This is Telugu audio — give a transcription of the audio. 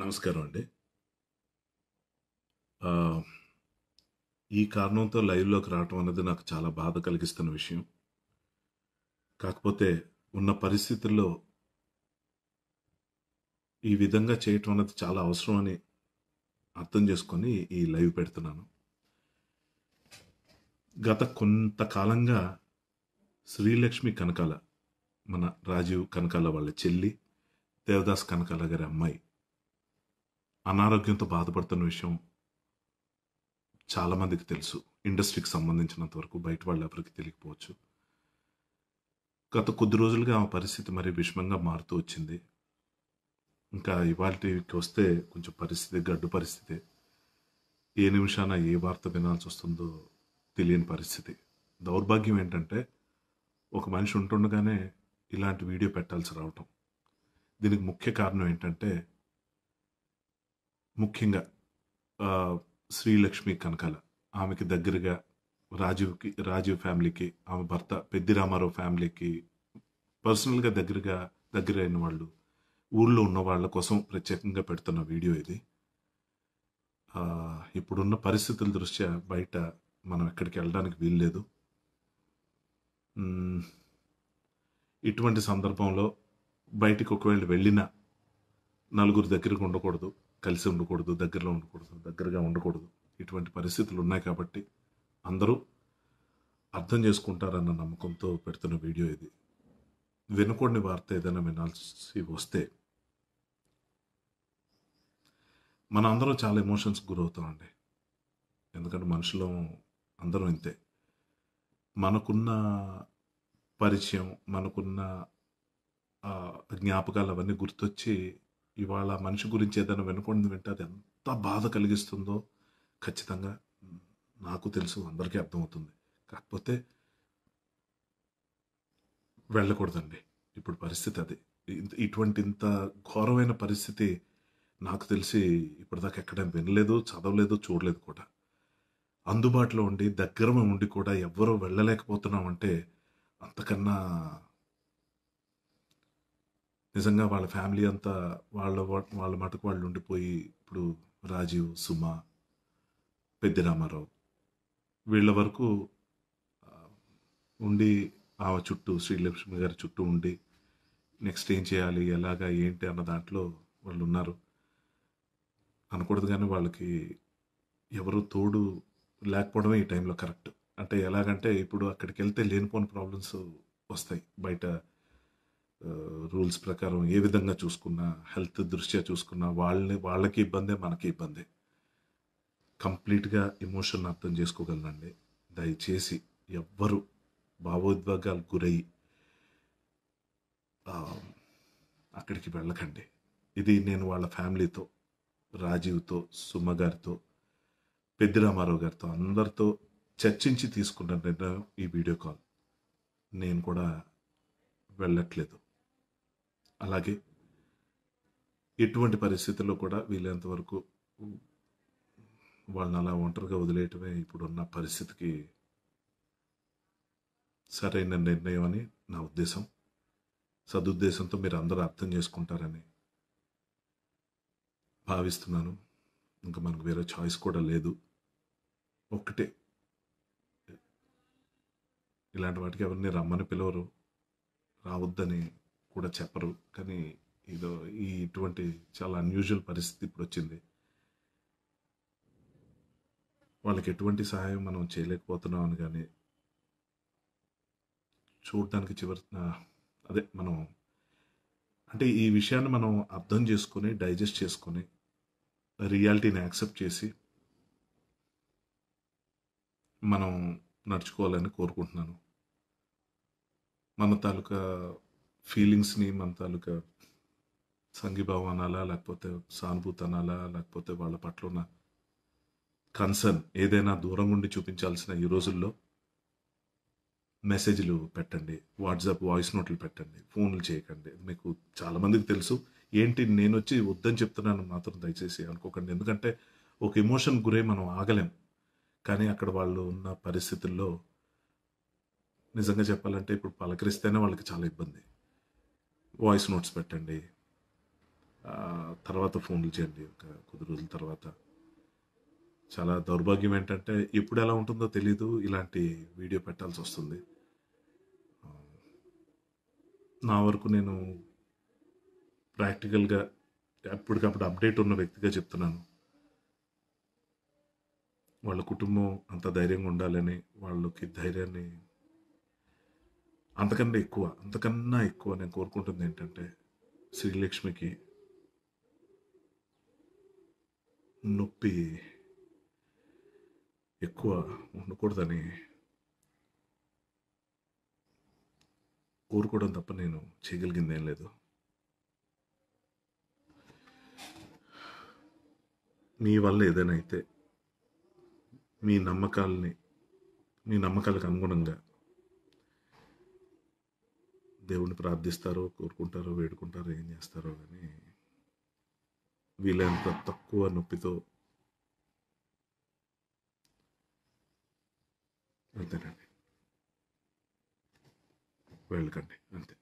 నమస్కారం అండి. ఈ కారణంతో లైవ్‌లోకి రావటం అనేది నాకు చాలా బాధ కలిగిస్తున్న విషయం. కాకపోతే ఉన్న పరిస్థితుల్లో ఈ విధంగా చేయటం అనేది చాలా అవసరం అని అర్థం చేసుకొని ఈ లైవ్ పెడుతున్నాను. గత కొంతకాలంగా శ్రీలక్ష్మి కనకాల మన రాజీవ్ కనకాల వాళ్ళ చెల్లి, దేవదాస్ కనకాల గారి అమ్మాయి అనారోగ్యంతో బాధపడుతున్న విషయం చాలామందికి తెలుసు. ఇండస్ట్రీకి సంబంధించినంత వరకు బయట ఎవరికి తెలియకపోవచ్చు. గత కొద్ది రోజులుగా ఆమె పరిస్థితి మరి విషమంగా మారుతూ వచ్చింది. ఇంకా ఇవాళకి వస్తే కొంచెం పరిస్థితి గడ్డు పరిస్థితి ఏ నిమిషాన ఏ వార్త వినాల్సి వస్తుందో తెలియని పరిస్థితి. దౌర్భాగ్యం ఏంటంటే ఒక మనిషి ఉంటుండగానే ఇలాంటి వీడియో పెట్టాల్సి రావటం. దీనికి ముఖ్య కారణం ఏంటంటే ముఖ్యంగా శ్రీలక్ష్మి కనకాల ఆమెకి దగ్గరగా రాజీవ్‌కి రాజీవ్ ఫ్యామిలీకి, ఆమె భర్త పెద్ది రామారావు ఫ్యామిలీకి పర్సనల్‌గా దగ్గరగా దగ్గరైన వాళ్ళు, ఊళ్ళో ఉన్న వాళ్ళ కోసం ప్రత్యేకంగా పెడుతున్న వీడియో ఇది. ఇప్పుడున్న పరిస్థితుల దృష్ట్యా బయట మనం ఎక్కడికి వెళ్ళడానికి వీల్లేదు. ఇటువంటి సందర్భంలో బయటికి ఒకవేళ వెళ్ళినా నలుగురు దగ్గరకు ఉండకూడదు. కలిసి ఉండకూడదు. దగ్గరలో ఉండకూడదు. దగ్గరగా ఉండకూడదు. ఇటువంటి పరిస్థితులు ఉన్నాయి కాబట్టి అందరూ అర్థం చేసుకుంటారన్న నమ్మకంతో పెడుతున్న వీడియో ఇది. వినకూడని వార్త ఏదైనా వినాల్సి వస్తే మన అందరం చాలా ఎమోషన్స్‌కి గురవుతామండి. ఎందుకంటే మనుషులం అందరం ఇంతే. మనకున్న పరిచయం, మనకున్న జ్ఞాపకాలు అవన్నీ గుర్తొచ్చి ఇవాళ మనిషి గురించి ఏదైనా వినకూడనిది వింటే అది ఎంత బాధ కలిగిస్తుందో ఖచ్చితంగా నాకు తెలుసు. అందరికీ అర్థమవుతుంది. కాకపోతే వెళ్ళకూడదండి. ఇప్పుడు పరిస్థితి అది. ఇటువంటి ఇంత ఘోరమైన పరిస్థితి నాకు తెలిసి ఇప్పటిదాకా ఎక్కడ వినలేదు, చదవలేదు, చూడలేదు కూడా. అందుబాటులో ఉండి దగ్గర ఉండి కూడా ఎవ్వరూ వెళ్ళలేకపోతున్నామంటే అంతకన్నా నిజంగా వాళ్ళ ఫ్యామిలీ అంతా వాళ్ళ వాళ్ళ మటుకు వాళ్ళు ఉండిపోయి ఇప్పుడు రాజీవ్, సుమ, పెద్ది రామారావు వీళ్ళ వరకు ఉండి ఆమె చుట్టూ శ్రీలక్ష్మి గారి చుట్టూ ఉండి నెక్స్ట్ ఏం చేయాలి ఎలాగా ఏంటి అన్న దాంట్లో వాళ్ళు ఉన్నారు. అనకూడదు కానీ వాళ్ళకి ఎవరు తోడు లేకపోవడమే ఈ టైంలో కరెక్ట్. అంటే ఎలాగంటే ఇప్పుడు అక్కడికి వెళ్తే లేనిపోని ప్రాబ్లమ్స్ వస్తాయి. బయట రూల్స్ ప్రకారం ఏ విధంగా చూసుకున్నా హెల్త్ దృష్ట్యా చూసుకున్నా వాళ్ళని వాళ్ళకి ఇబ్బందే మనకి ఇబ్బందే. కంప్లీట్గా ఎమోషన్ అర్థం చేసుకోగలనండి. దయచేసి ఎవ్వరు భావోద్వేగాలు గురయ్యి అక్కడికి వెళ్ళకండి. ఇది నేను వాళ్ళ ఫ్యామిలీతో రాజీవ్తో సుమ గారితో పెద్ది రామారావు గారితో అందరితో చర్చించి తీసుకున్న నిర్ణయం ఈ వీడియో కాల్. నేను కూడా వెళ్ళట్లేదు. అలాగే ఎటువంటి పరిస్థితుల్లో కూడా వీలైనంత వరకు వాళ్ళని అలా ఒంటరిగా వదిలేయటమే ఇప్పుడున్న పరిస్థితికి సరైన నిర్ణయం అని నా ఉద్దేశం. సదుద్దేశంతో మీరు అందరూ అర్థం చేసుకుంటారని భావిస్తున్నాను. ఇంకా మనకు వేరే చాయిస్ కూడా లేదు. ఒక్కటే. ఇలాంటి వాటికి ఎవరిని రమ్మని పిలవరు. రావద్దని కూడా చెప్పరు. కానీ ఇదో ఈ ఇటువంటి చాలా అన్యూజువల్ పరిస్థితి ఇప్పుడు వచ్చింది. వాళ్ళకి ఎటువంటి సహాయం మనం చేయలేకపోతున్నాం అని కానీ చూడటానికి చివరి అదే మనం అంటే ఈ విషయాన్ని మనం అర్థం చేసుకొని డైజెస్ట్ చేసుకొని రియాలిటీని యాక్సెప్ట్ చేసి మనం నడుచుకోవాలని కోరుకుంటున్నాను. మన తాలూకా ఫీలింగ్స్ని మన తాలూకా సంఘీభావం అనాలా లేకపోతే సానుభూతి అనాలా లేకపోతే వాళ్ళ పట్ల ఉన్న కన్సర్న్ ఏదైనా దూరం ఉండి చూపించాల్సిన ఈ రోజుల్లో మెసేజ్లు పెట్టండి వాట్సాప్ వాయిస్ నోట్లు పెట్టండి ఫోన్లు చేయకండి. మీకు చాలా మందికి తెలుసు. ఏంటి నేను వచ్చి వద్దని చెప్తున్నాను మాత్రం దయచేసి అనుకోకండి. ఎందుకంటే ఒక ఎమోషన్ గురై మనం ఆగలేం. కానీ అక్కడ వాళ్ళు ఉన్న పరిస్థితుల్లో నిజంగా చెప్పాలంటే ఇప్పుడు పలకరిస్తేనే వాళ్ళకి చాలా ఇబ్బంది. వాయిస్ నోట్స్ పెట్టండి. తర్వాత ఫోన్లు చేయండి. ఒక కొద్ది రోజుల తర్వాత. చాలా దౌర్భాగ్యం ఏంటంటే ఎప్పుడు ఎలా ఉంటుందో తెలీదు. ఇలాంటి వీడియో పెట్టాల్సి వస్తుంది. నా వరకు నేను ప్రాక్టికల్గా ఎప్పటికప్పుడు అప్డేట్ ఉన్న వ్యక్తిగా చెప్తున్నాను. వాళ్ళ కుటుంబం అంత ధైర్యంగా ఉండాలని వాళ్ళకి ధైర్యాన్ని అంతకన్నా ఎక్కువ అంతకన్నా ఎక్కువ నేను కోరుకుంటుంది ఏంటంటే శ్రీలక్ష్మికి నొప్పి ఎక్కువ ఉండకూడదని కోరుకోవడం తప్ప నేను చేయగలిగింది ఏం లేదు. మీ వల్ల ఏదైనా అయితే మీ నమ్మకాలని మీ నమ్మకాలకు అనుగుణంగా దేవుణ్ణి ప్రార్థిస్తారో కోరుకుంటారో వేడుకుంటారో ఏం చేస్తారో కానీ వీలైనంత తక్కువ నొప్పితో అంతేనండి వెళ్ళకండి. అంతే.